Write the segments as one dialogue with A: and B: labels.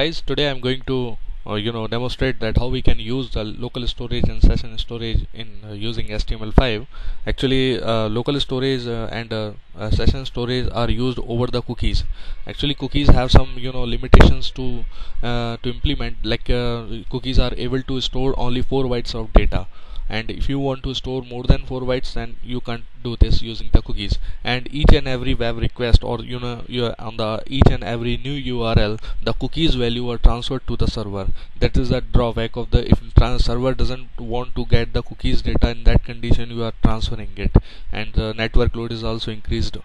A: guys today I'm going to uh, you know demonstrate that how we can use the local storage and session storage in uh, using HTML5 actually uh, local storage uh, and uh, uh, session storage are used over the cookies. Actually cookies have some you know limitations to to implement. Like cookies are able to store only 4 bytes of data. And if you want to store more than 4 bytes then you can't do this using the cookies. And each and every web request or you know on the each and every new URL the cookies value are transferred to the server. That is the drawback of the if server doesn't want to get the cookies data in that condition you are transferring it. And the network load is also increased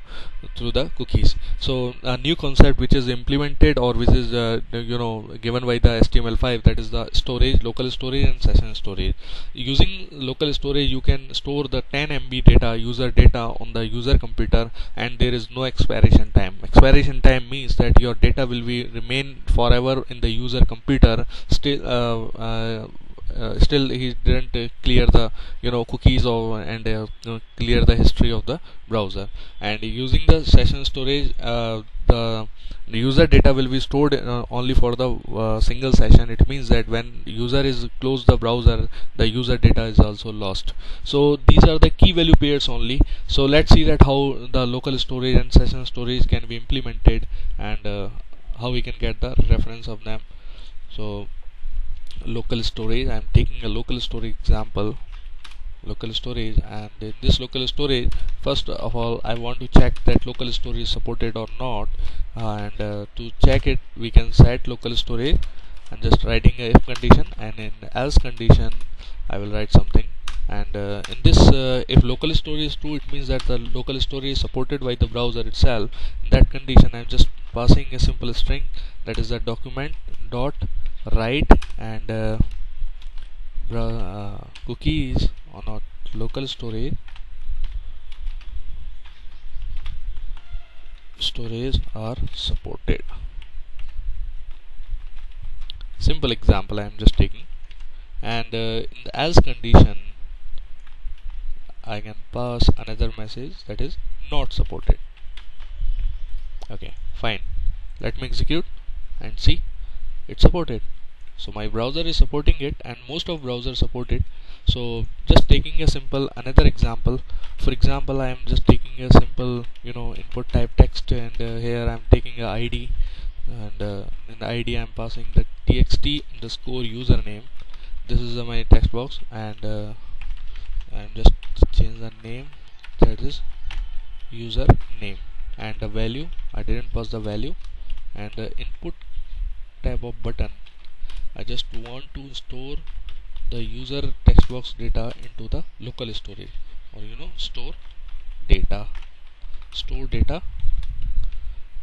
A: through the cookies. So a new concept which is implemented or which is uh, you know given by the HTML5 that is the storage local storage and session storage. Using local storage you can store the 10 MB data user data on the user computer and there is no expiration time. Expiration time means that your data will be remain forever in the user computer. Still uh, uh, uh, still he didn't uh, clear the you know cookies or and uh, you know, clear the history of the browser. And using the session storage uh, the user data will be stored uh, only for the uh, single session. It means that when user is close the browser the user data is also lost. So these are the key value pairs only. So let's see that how the local storage and session storage can be implemented and how we can get the reference of them. So local storage I'm taking a local storage example local storage and this local storage first of all I want to check that local storage is supported or not and uh, to check it we can set local storage and just writing a if condition and in else condition I will write something. And uh, in this uh, if local storage is true it means that the local storage is supported by the browser itself. In that condition I'm just passing a simple string that is a document dot write and uh, uh, cookies local storage. Storage are supported. Simple example I am just taking. And uh, in the else condition I can pass another message that is not supported. Okay fine. Let me execute and see. It's supported. So my browser is supporting it and most of browsers support it so just taking a simple another example. For example I am just taking a simple you know input type text and uh, here I'm taking a ID and uh, in the ID I'm passing the txt underscore username. This is uh, my text box and uh, I'm just change the name. That is user name and the value. I didn't pass the value. And the input type of button. I just want to store the user text box data into the local storage or you know store data store data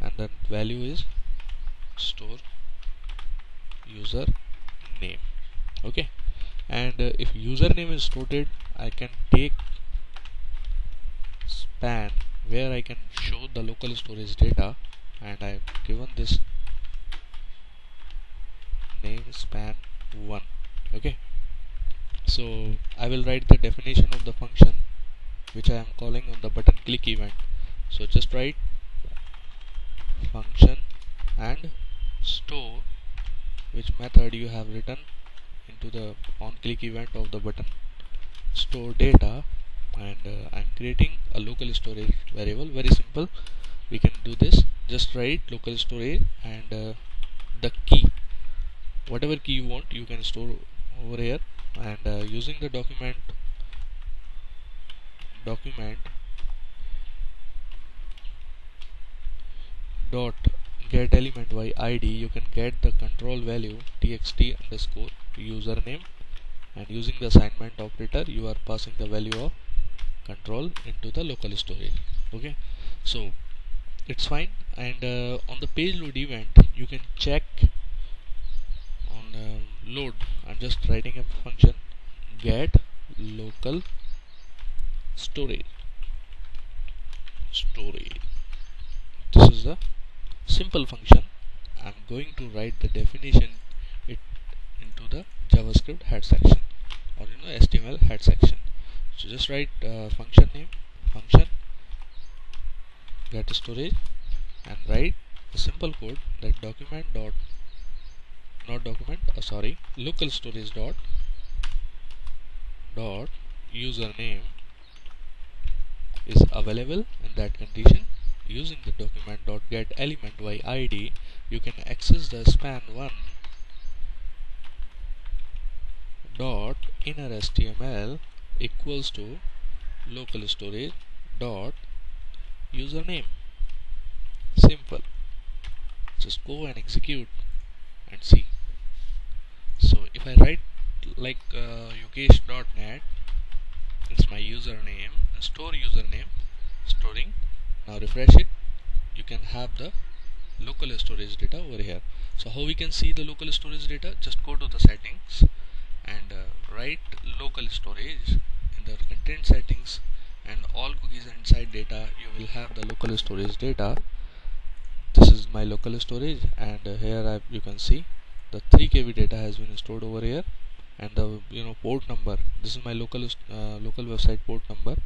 A: and then value is store user name. Okay. And uh, if username is stored I can take span where I can show the local storage data and I've given this name span 1 okay so I will write the definition of the function which I am calling on the button click event. So just write function and store which method you have written into the on click event of the button. Store data and uh, I'm creating a local storage variable. Very simple. We can do this. Just write local storage and uh, the key. Whatever key you want you can store over here and uh, using the document document dot get element by id you can get the control value txt underscore username. And using the assignment operator you are passing the value of control into the local storage okay? So it's fine. And uh, on the page load event you can check on uh, load. I'm just writing a function. Get local storage. Storage. This is the simple function. I'm going to write the definition it into the JavaScript head section or you know HTML head section. So just write uh, function name function get storage and write a simple code that document dot uh, sorry local storage dot dot username is available in that condition. Using the document dot get element by id you can access the span1 dot inner html equals to local storage dot username. Simple. Just go and execute and see. So if I write like uh, yogesh.net it's my username store username storing. Now refresh it. You can have the local storage data over here. So how we can see the local storage data? Just go to the settings and uh, write local storage in the content settings and all cookies inside data. You will have the local storage data my local storage and uh, here I, you can see the 3 KB data has been stored over here and the you know port number. This is my local uh, local website port number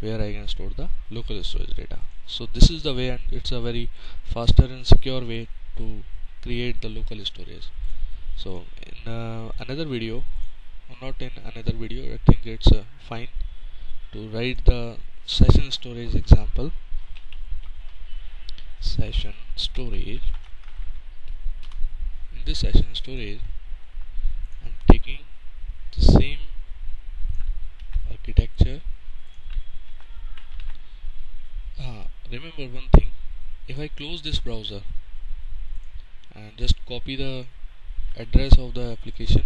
A: where I can store the local storage data. So this is the way and it's a very faster and secure way to create the local storage. So in uh, another video not in another video I think it's uh, fine to write the session storage example session storage in this session storage I'm taking the same architecture. Ah, remember one thing. If I close this browser and just copy the address of the application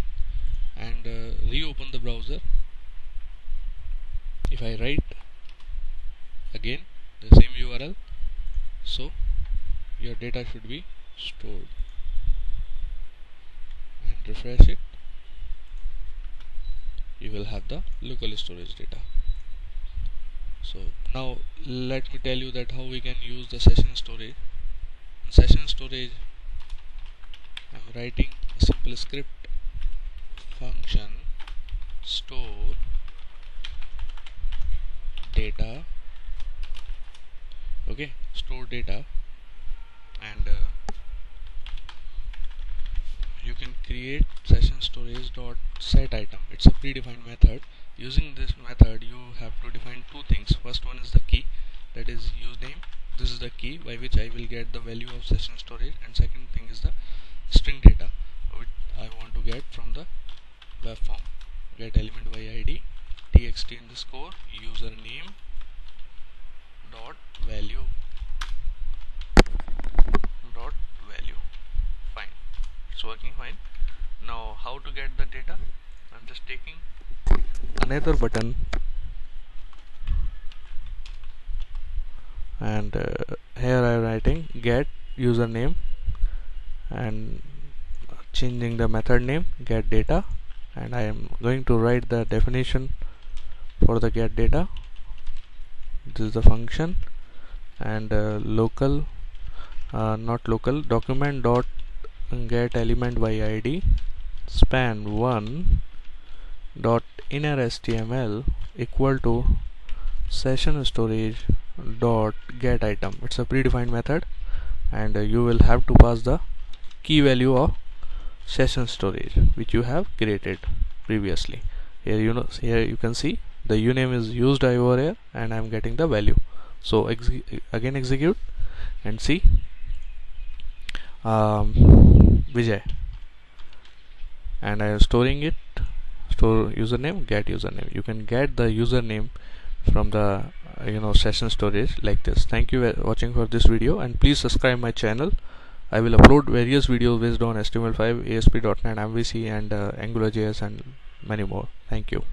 A: and uh, reopen the browser if I write again the same URL so your data should be stored. And refresh it. You will have the local storage data. So now let me tell you that how we can use the session storage. In session storage I'm writing a simple script function store data. Okay store data and uh, you can create session storage dot set item. It's a predefined method. Using this method you have to define two things. First one is the key that is username this is the key by which I will get the value of session storage and second thing is the string data which I want to get from the web form get element by id txt underscore username dot value dot value fine working fine. Now how to get the data? I'm just taking another button. And uh, here I'm writing get username and changing the method name get data. And I am going to write the definition for the get data. This is the function. And uh, local uh, not local document dot get element by id span 1 dot inner html equal to session storage dot get item. It's a predefined method and uh, you will have to pass the key value of session storage which you have created previously. Here you know here you can see the uname is used over here and I'm getting the value. So ex again execute and see um, Vijay. And I am storing it. Store username get username. You can get the username from the you know session storage like this. Thank you for watching for this video and please subscribe my channel. I will upload various videos based on HTML5 ASP.NET MVC and uh, AngularJS and many more. Thank you